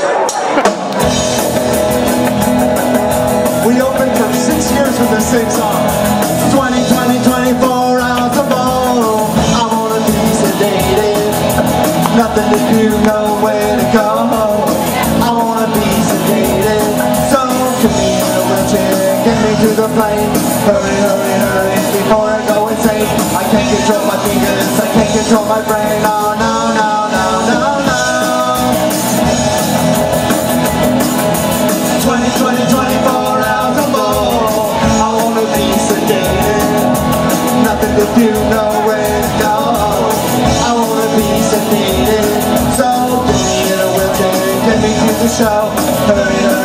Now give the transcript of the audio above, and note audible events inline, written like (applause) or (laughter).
(laughs) We opened for six years with the same song. 20, 20, 24 hours of ball. I wanna be sedated. Nothing to do, nowhere to go. I wanna be sedated. So get me in a wheelchair, get me to the plane. Hurry, hurry, hurry, before I go insane. I can't control my fingers, I can't control my brain. Oh Nothing to do, nowhere to go. I wanna be sedated. So get me a get me to the show. Hurry up.